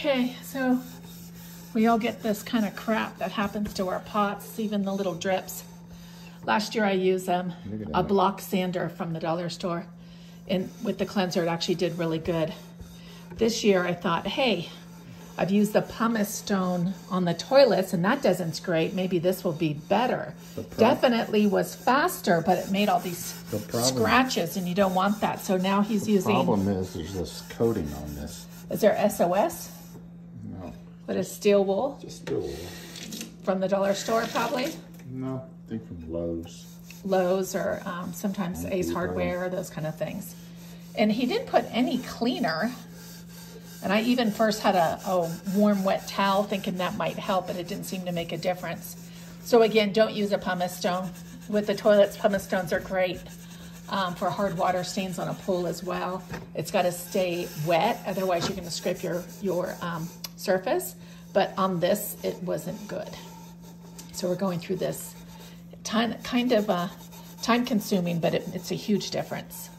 Okay, so we all get this kind of crap that happens to our pots, even the little drips. Last year I used um, a block sander from the dollar store. And with the cleanser, it actually did really good. This year I thought, hey, I've used the pumice stone on the toilets and that doesn't scrape. Maybe this will be better. Definitely was faster, but it made all these The scratches and you don't want that. So now he's using, Problem is, there's this coating on this. is there SOS? What is steel wool just still, from the dollar store probably? no, I think from Lowe's. Lowe's or um, sometimes Ace. Hardware, those kind of things. And he didn't put any cleaner. And I even first had a, a warm, wet towel thinking that might help, but it didn't seem to make a difference. So again, don't use a pumice stone. With the toilets, pumice stones are great um, for hard water stains on a pool as well. It's got to stay wet, otherwise you're going to scrape your, your um, surface. But on this, it wasn't good. So we're going through this time, kind of uh, time consuming, but it, it's a huge difference.